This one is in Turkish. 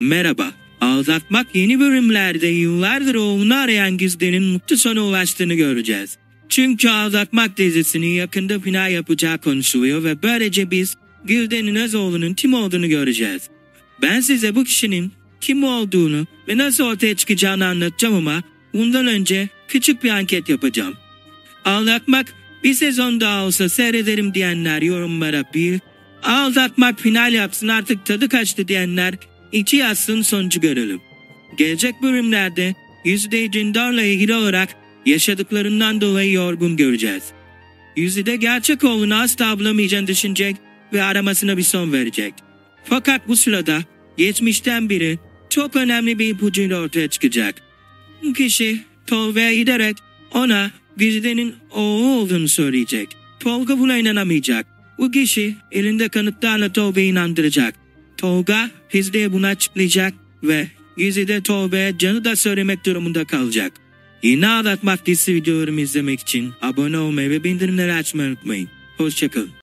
Merhaba. Aldatmak yeni bölümlerde yıllardır oğlunu arayan Güzde'nin mutlu sona ulaştığını göreceğiz. Çünkü Aldatmak dizisinin yakında final yapacağı konuşuluyor ve böylece biz Güzde'nin Özoğlu'nun kim olduğunu göreceğiz. Ben size bu kişinin kim olduğunu ve nasıl ortaya çıkacağını anlatacağım ama bundan önce küçük bir anket yapacağım. Aldatmak bir sezon daha olsa seyrederim diyenler yorumlara bir, aldatmak final yapsın artık tadı kaçtı diyenler iki yazsın sonucu görelim. Gelecek bölümlerde Yüzde Cindar'la ilgili olarak yaşadıklarından dolayı yorgun göreceğiz. Yüzde gerçek oğlunu asla bulamayacağını düşünecek ve aramasına bir son verecek. Fakat bu sırada geçmişten biri çok önemli bir ipucuyla ortaya çıkacak. Bu kişi Tolga'ya giderek ona Güzide'nin oğlu olduğunu söyleyecek. Tolga buna inanamayacak. Bu kişi elinde kanıtlarla Tolga'yı inandıracak. Tolga Güzide'ye bunu açıklayacak ve Güzide Tolga'ya canı da söylemek durumunda kalacak. Yeni Ağlatmak dizisi videolarımı izlemek için abone olmayı ve bildirimleri açmayı unutmayın. Hoşçakalın.